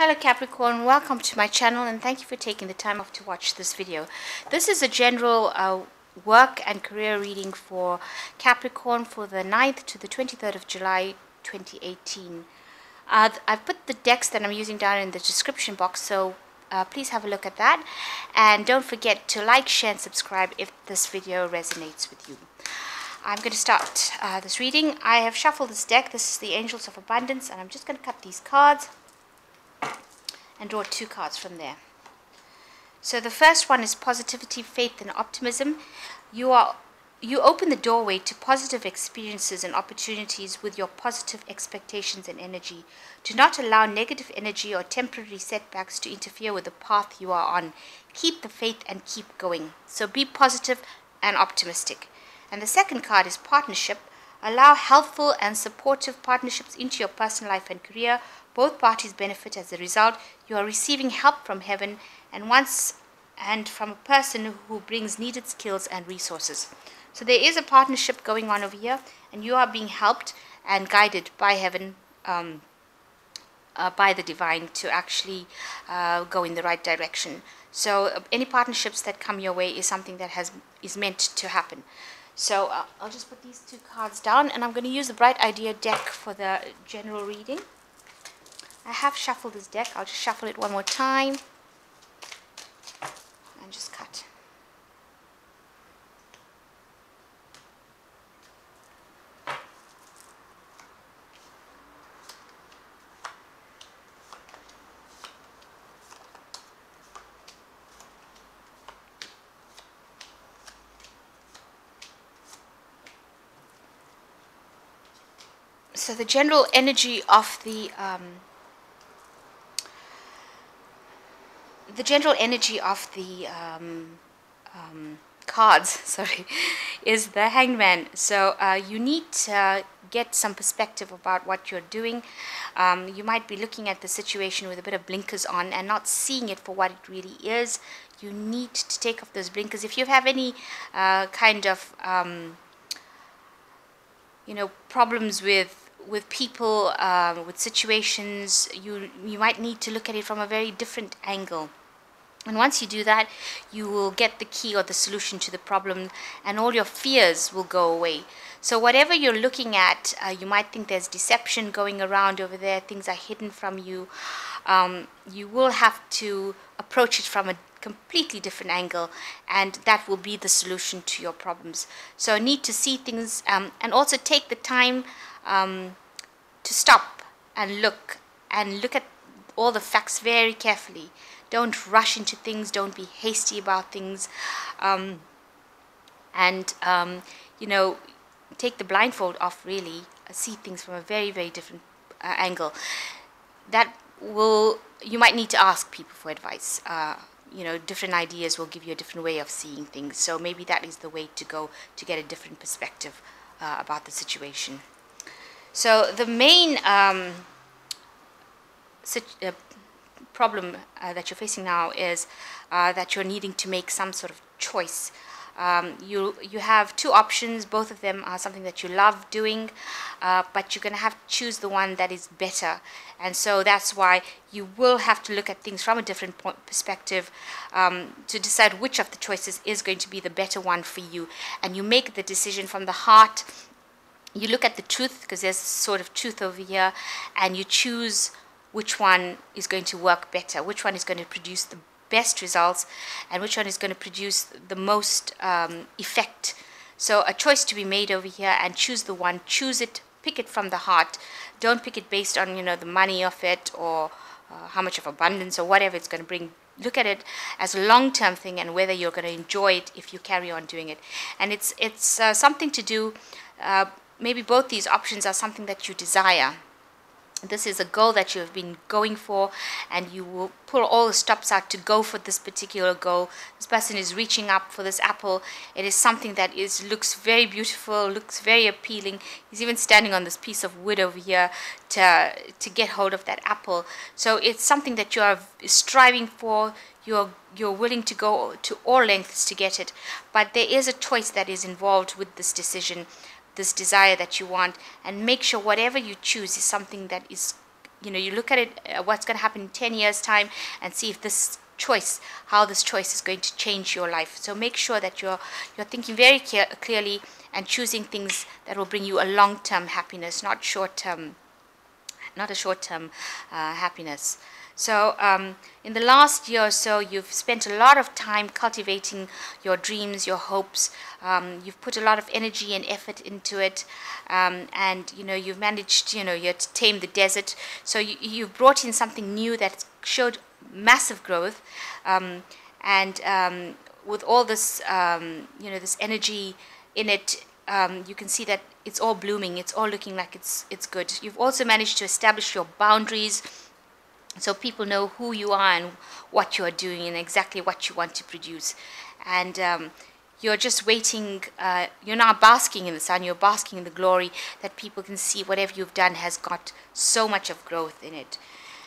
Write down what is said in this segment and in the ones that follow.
Hello Capricorn, welcome to my channel and thank you for taking the time off to watch this video. This is a general uh, work and career reading for Capricorn for the 9th to the 23rd of July 2018. Uh, I've put the decks that I'm using down in the description box so uh, please have a look at that and don't forget to like, share and subscribe if this video resonates with you. I'm going to start uh, this reading. I have shuffled this deck. This is the Angels of Abundance and I'm just going to cut these cards and draw two cards from there. So the first one is positivity, faith, and optimism. You are you open the doorway to positive experiences and opportunities with your positive expectations and energy. Do not allow negative energy or temporary setbacks to interfere with the path you are on. Keep the faith and keep going. So be positive and optimistic. And the second card is partnership. Allow healthful and supportive partnerships into your personal life and career. Both parties benefit as a result. You are receiving help from heaven and once and from a person who brings needed skills and resources. So there is a partnership going on over here, and you are being helped and guided by heaven, um, uh, by the divine, to actually uh, go in the right direction. So uh, any partnerships that come your way is something that has is meant to happen. So uh, I'll just put these two cards down and I'm going to use the Bright Idea deck for the general reading. I have shuffled this deck. I'll just shuffle it one more time and just cut. So the general energy of the um, the general energy of the um, um, cards, sorry, is the hangman. So uh, you need to get some perspective about what you're doing. Um, you might be looking at the situation with a bit of blinkers on and not seeing it for what it really is. You need to take off those blinkers. If you have any uh, kind of um, you know problems with with people, um, with situations, you you might need to look at it from a very different angle. And once you do that, you will get the key or the solution to the problem, and all your fears will go away. So, whatever you're looking at, uh, you might think there's deception going around over there, things are hidden from you. Um, you will have to approach it from a completely different angle, and that will be the solution to your problems. So, need to see things um, and also take the time um, to stop and look and look at all the facts very carefully. Don't rush into things. Don't be hasty about things. Um, and, um, you know, take the blindfold off really. See things from a very, very different uh, angle. That will, you might need to ask people for advice. Uh, you know, different ideas will give you a different way of seeing things. So maybe that is the way to go to get a different perspective uh, about the situation. So the main um, uh, problem uh, that you're facing now is uh, that you're needing to make some sort of choice. Um, you you have two options. Both of them are something that you love doing, uh, but you're going to have to choose the one that is better. And so that's why you will have to look at things from a different point, perspective um, to decide which of the choices is going to be the better one for you. And you make the decision from the heart you look at the truth because there's sort of truth over here and you choose which one is going to work better which one is going to produce the best results and which one is going to produce the most um, effect. So a choice to be made over here and choose the one choose it pick it from the heart. Don't pick it based on you know the money of it or uh, how much of abundance or whatever it's going to bring. Look at it as a long-term thing and whether you're going to enjoy it if you carry on doing it. And it's it's uh, something to do uh, maybe both these options are something that you desire. This is a goal that you have been going for, and you will pull all the stops out to go for this particular goal. This person is reaching up for this apple. It is something that is looks very beautiful, looks very appealing. He's even standing on this piece of wood over here to to get hold of that apple. So it's something that you are striving for. You're you're willing to go to all lengths to get it, but there is a choice that is involved with this decision this desire that you want and make sure whatever you choose is something that is you know you look at it uh, what's going to happen in 10 years time and see if this choice how this choice is going to change your life. So make sure that you're you're thinking very clear, clearly and choosing things that will bring you a long-term happiness not short-term not a short-term uh, happiness so um, in the last year or so, you've spent a lot of time cultivating your dreams, your hopes. Um, you've put a lot of energy and effort into it, um, and you know you've managed, you know, you to tame the desert. So you, you've brought in something new that showed massive growth, um, and um, with all this, um, you know, this energy in it, you can see that it's all blooming. It's all looking like it's it's good. You've also managed to establish your boundaries so people know who you are and what you are doing and exactly what you want to produce. And um, you're just waiting uh, you're not basking in the sun you're basking in the glory that people can see whatever you've done has got so much of growth in it.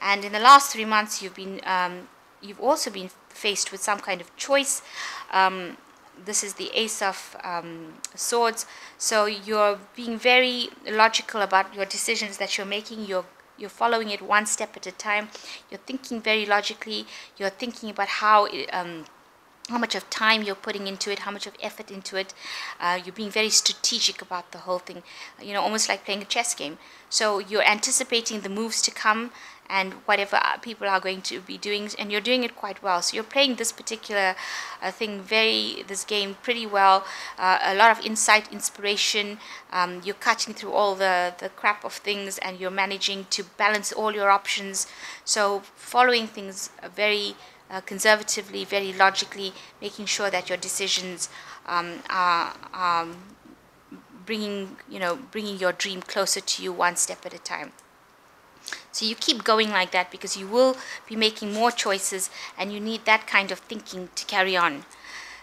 And in the last three months you've been um, you've also been faced with some kind of choice. Um, this is the ace of um, swords. So you're being very logical about your decisions that you're making. You're you're following it one step at a time. You're thinking very logically. You're thinking about how it, um, how much of time you're putting into it, how much of effort into it. Uh, you're being very strategic about the whole thing, you know, almost like playing a chess game. So you're anticipating the moves to come and whatever uh, people are going to be doing and you're doing it quite well. So you're playing this particular uh, thing very this game pretty well. Uh, a lot of insight inspiration. Um, you're cutting through all the the crap of things and you're managing to balance all your options. So following things very uh, conservatively very logically making sure that your decisions um, are um, bringing you know bringing your dream closer to you one step at a time. So you keep going like that because you will be making more choices and you need that kind of thinking to carry on.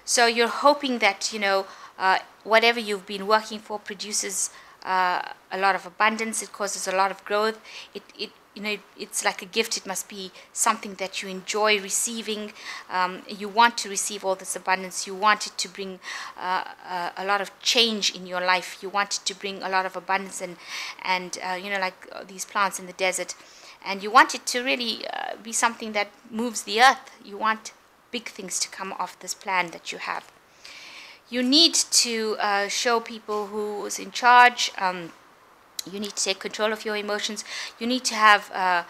So you're hoping that, you know, uh, whatever you've been working for produces uh, a lot of abundance, it causes a lot of growth, it, it you know, it's like a gift. It must be something that you enjoy receiving. Um, you want to receive all this abundance. You want it to bring uh, uh, a lot of change in your life. You want it to bring a lot of abundance and, and uh, you know, like uh, these plants in the desert. And you want it to really uh, be something that moves the earth. You want big things to come off this plan that you have. You need to uh, show people who's in charge. Um, you need to take control of your emotions. You need to have uh,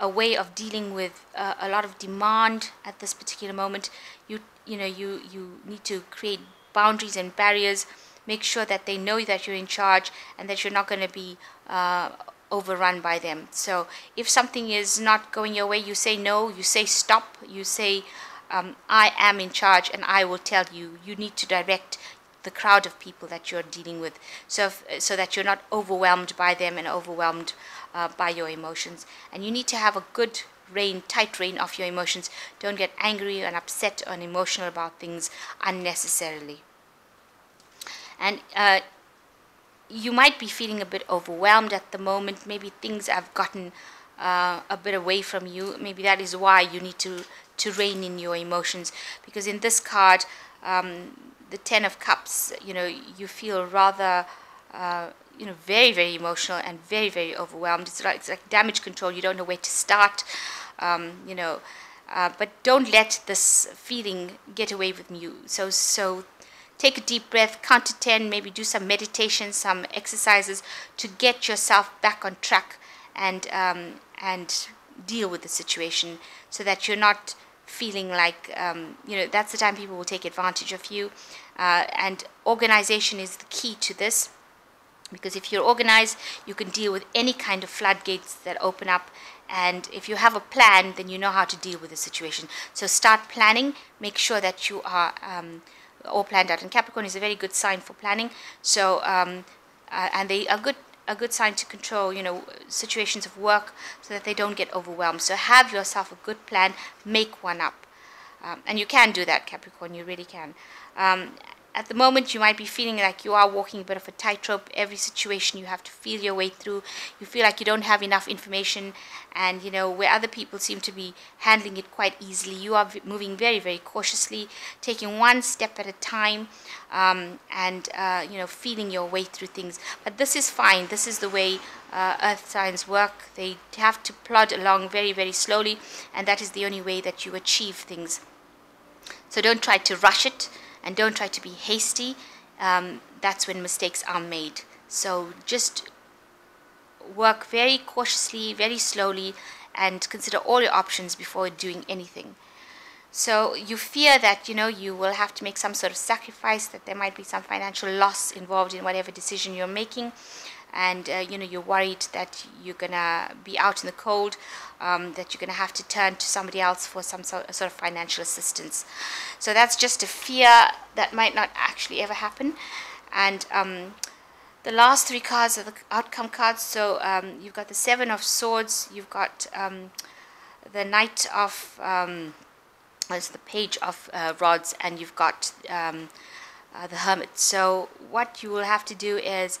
a way of dealing with uh, a lot of demand at this particular moment. You you know you you need to create boundaries and barriers. Make sure that they know that you're in charge and that you're not going to be uh, overrun by them. So if something is not going your way you say no you say stop you say um, I am in charge and I will tell you. You need to direct the crowd of people that you're dealing with so if, so that you're not overwhelmed by them and overwhelmed uh, by your emotions. And you need to have a good rein tight rein of your emotions. Don't get angry and upset and emotional about things unnecessarily. And uh, you might be feeling a bit overwhelmed at the moment. Maybe things have gotten uh, a bit away from you. Maybe that is why you need to to rein in your emotions. Because in this card um, the Ten of Cups, you know, you feel rather, uh, you know, very, very emotional and very, very overwhelmed. It's like, it's like damage control. You don't know where to start, um, you know. Uh, but don't let this feeling get away with you. So, so take a deep breath, count to 10, maybe do some meditation, some exercises to get yourself back on track and, um, and deal with the situation so that you're not feeling like um, you know that's the time people will take advantage of you. Uh, and organization is the key to this because if you're organized you can deal with any kind of floodgates that open up. And if you have a plan then you know how to deal with the situation. So start planning. Make sure that you are um, all planned out. And Capricorn is a very good sign for planning. So um, uh, and they are good a good sign to control, you know, situations of work so that they don't get overwhelmed. So have yourself a good plan, make one up. Um, and you can do that, Capricorn, you really can. Um, at the moment you might be feeling like you are walking a bit of a tightrope. Every situation you have to feel your way through you feel like you don't have enough information and you know where other people seem to be handling it quite easily you are moving very very cautiously taking one step at a time um, and uh, you know feeling your way through things. But this is fine. This is the way uh, earth signs work. They have to plod along very very slowly and that is the only way that you achieve things. So don't try to rush it and don't try to be hasty. Um, that's when mistakes are made. So just work very cautiously, very slowly, and consider all your options before doing anything. So you fear that you know you will have to make some sort of sacrifice, that there might be some financial loss involved in whatever decision you're making and uh, you know you're worried that you're gonna be out in the cold um, that you're gonna have to turn to somebody else for some sort, of financial assistance. So that's just a fear that might not actually ever happen. And um, the last three cards are the outcome cards. So um, you've got the seven of swords you've got um, the knight of um, as the page of uh, rods and you've got um, uh, the hermit. So what you will have to do is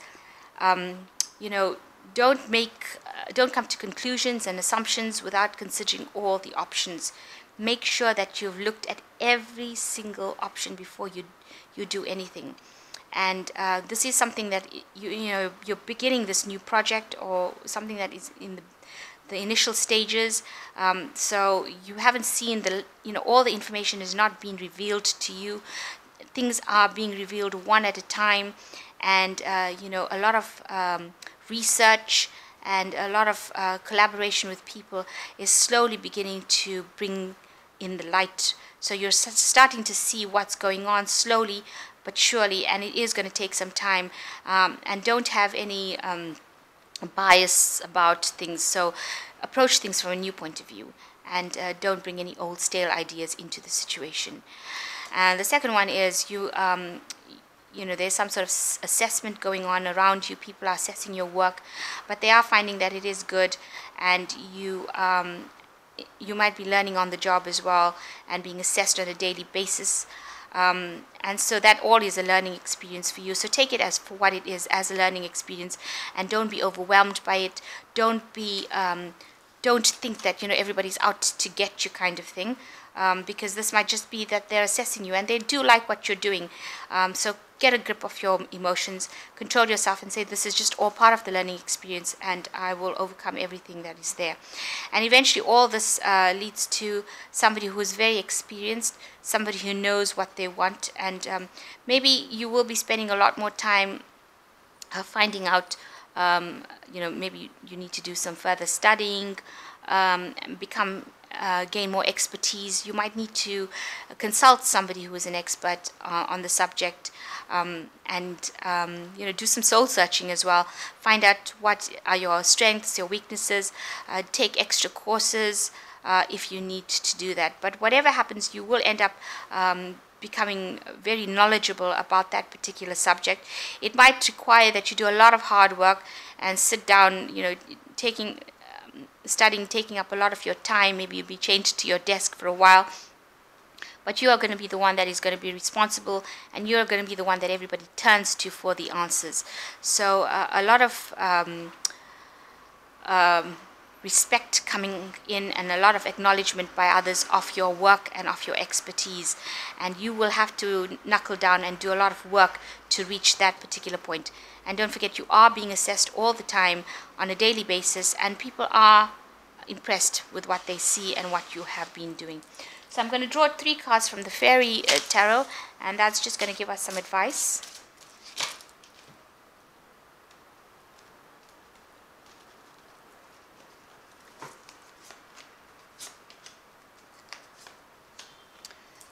um, you know, don't make, uh, don't come to conclusions and assumptions without considering all the options. Make sure that you've looked at every single option before you you do anything. And uh, this is something that you you know you're beginning this new project or something that is in the the initial stages. Um, so you haven't seen the you know all the information is not being revealed to you. Things are being revealed one at a time and uh, you know a lot of um, research and a lot of uh, collaboration with people is slowly beginning to bring in the light. So you're starting to see what's going on slowly but surely, and it is going to take some time. Um, and don't have any um, bias about things. So approach things from a new point of view and uh, don't bring any old stale ideas into the situation. And the second one is you um, you know there's some sort of assessment going on around you. People are assessing your work but they are finding that it is good and you um, you might be learning on the job as well and being assessed on a daily basis. Um, and so that all is a learning experience for you. So take it as for what it is as a learning experience and don't be overwhelmed by it. Don't be um, don't think that you know everybody's out to get you kind of thing um, because this might just be that they're assessing you and they do like what you're doing um, so get a grip of your emotions, control yourself, and say, This is just all part of the learning experience, and I will overcome everything that is there. And eventually, all this uh, leads to somebody who is very experienced, somebody who knows what they want, and um, maybe you will be spending a lot more time uh, finding out. Um, you know, maybe you need to do some further studying, um, become uh, gain more expertise, you might need to consult somebody who is an expert uh, on the subject um, and um, you know do some soul searching as well. Find out what are your strengths, your weaknesses. Uh, take extra courses uh, if you need to do that. But whatever happens, you will end up um, becoming very knowledgeable about that particular subject. It might require that you do a lot of hard work and sit down, you know, taking studying taking up a lot of your time. Maybe you'll be chained to your desk for a while. But you are going to be the one that is going to be responsible, and you're going to be the one that everybody turns to for the answers. So uh, a lot of um, um, respect coming in and a lot of acknowledgement by others of your work and of your expertise. And you will have to knuckle down and do a lot of work to reach that particular point. And don't forget, you are being assessed all the time on a daily basis, and people are impressed with what they see and what you have been doing. So I'm going to draw three cards from the Fairy uh, Tarot, and that's just going to give us some advice.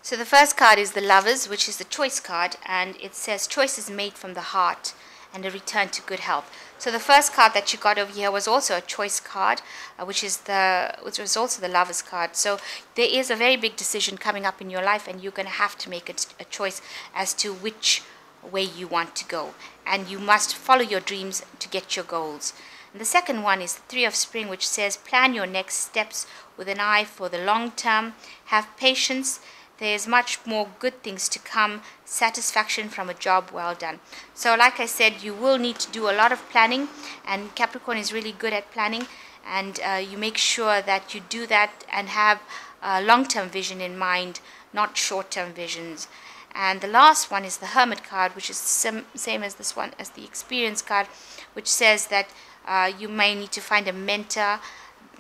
So the first card is the Lovers, which is the choice card, and it says choice is made from the heart and a return to good health. So the first card that you got over here was also a choice card, uh, which is the which was also the lovers card. So there is a very big decision coming up in your life, and you're going to have to make a, a choice as to which way you want to go, and you must follow your dreams to get your goals. And the second one is the Three of Spring, which says plan your next steps with an eye for the long term, have patience, there's much more good things to come, satisfaction from a job well done. So like I said, you will need to do a lot of planning and Capricorn is really good at planning and uh, you make sure that you do that and have a long-term vision in mind, not short-term visions. And the last one is the Hermit card, which is the same as this one, as the Experience card, which says that uh, you may need to find a mentor,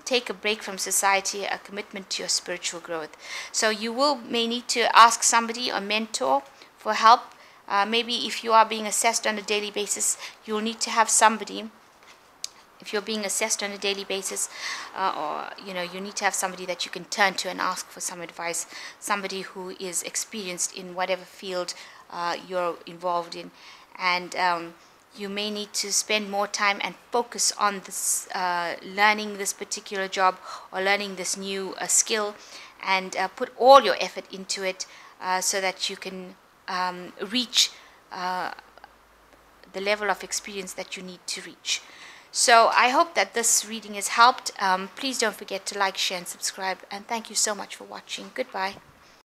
take a break from society, a commitment to your spiritual growth. So you will may need to ask somebody, a mentor, for help. Uh, maybe if you are being assessed on a daily basis, you'll need to have somebody. If you're being assessed on a daily basis, uh, or you know, you need to have somebody that you can turn to and ask for some advice. Somebody who is experienced in whatever field uh, you're involved in, and um, you may need to spend more time and focus on this uh, learning this particular job or learning this new uh, skill and uh, put all your effort into it uh, so that you can um, reach uh, the level of experience that you need to reach. So I hope that this reading has helped. Um, please don't forget to like, share and subscribe and thank you so much for watching. Goodbye.